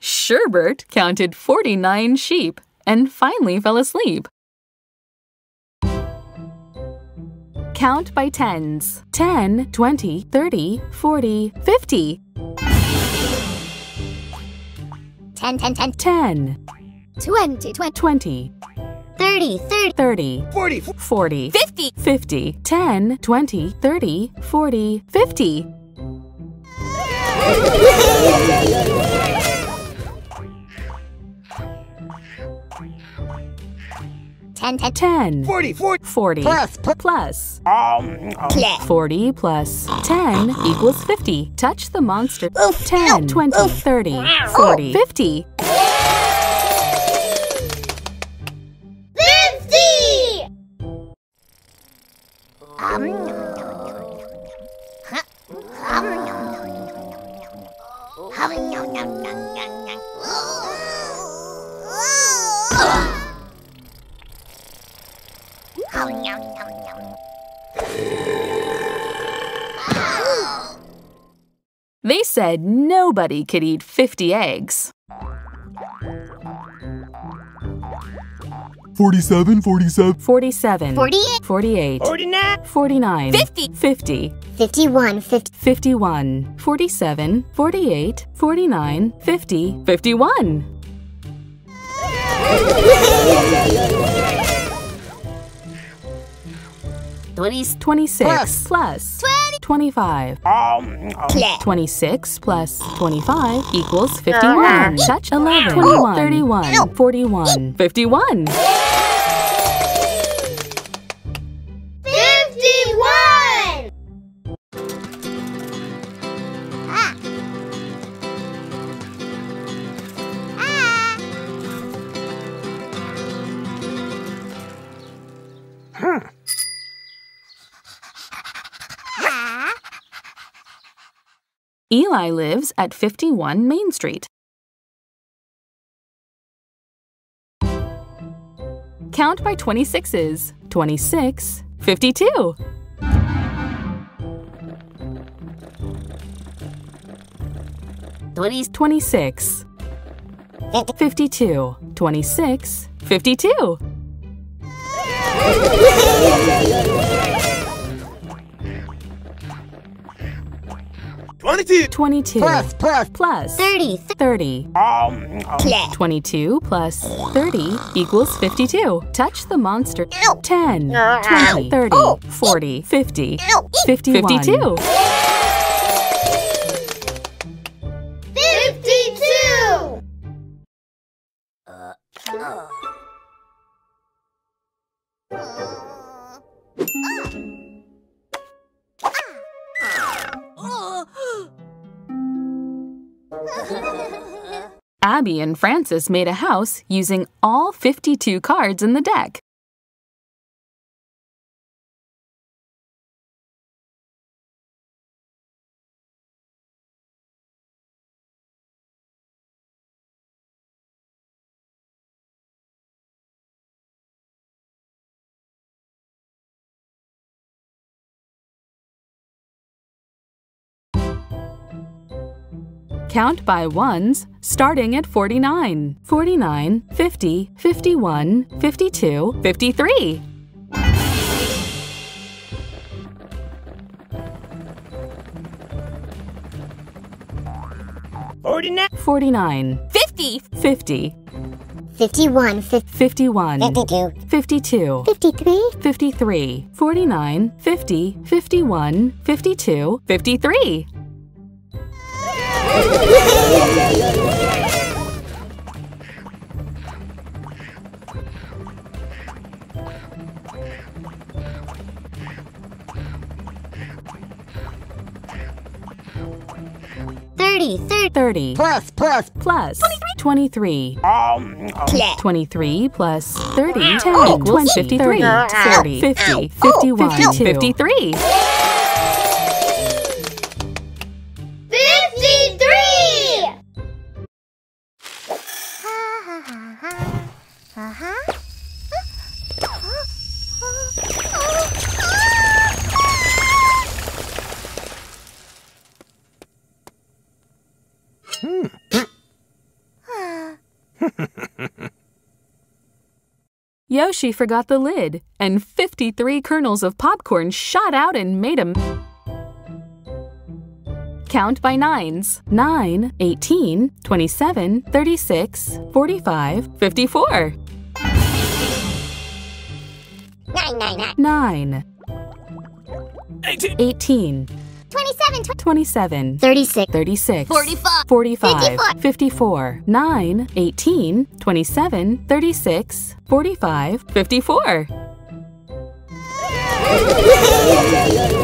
Sherbert counted 49 sheep and finally fell asleep. Count by tens. 10, 20, 30, 40, 50. 10, 10, 10, 10, 20, 20, 20, 30, 30, 30, 40, 40, 50. 50, 10, 20, 30, 40, 50. Ten, ten, 10, 40, 40. 40, Plus, plus. plus Um, um, Play. 40 plus 10 equals 50. Touch the monster. Oof, 10, oof, 20, oof. 30, 40, 50. They said nobody could eat 50 eggs. 47, 47. 47, Forty-eight, 48, 49. 49, 50. 50, fifty-one, fifty, 51, 47, 48, 49, 50, 51. twenty, 26 Plus. plus. Twenty, 25. Um, um, 26 plus 25 equals 51. Touch 11, 21, 31, 41, 51. Eli lives at 51 Main Street. Count by 26s. 26, 52. Twenty, 26, 52, 26, 52. Twenty-two. 22 Plus, plus. plus thirty, 30. Um, um, 22 plus 30 equals 52. Touch the monster. Ew. 10, 20, 30, Oh. 40, 50, Ew. 51. 52! 52. Abby and Francis made a house using all 52 cards in the deck. Count by ones, starting at 49. 49, 50, 51, 52, 53. Forty-nine. 49, 50! 50, 51, 50, 51, 52, 52, 53, 53, 49, 50, 51, 52, 53. Thirty, thirty, 30 Plus, plus. plus 23. Um, um, 23 plus 30 10 Oh, equals 53. Ow. 40, 50, 51, 52. 53. Hmm. Yoshi forgot the lid, and 53 kernels of popcorn shot out and made him count by nines 9, 18, 27, 36, 45, 54. 9, nine, nine. 18. 18. 27, 27, 36, 36, 45, 45, 54. 54, 9, 18, 27, 36, 45, 54.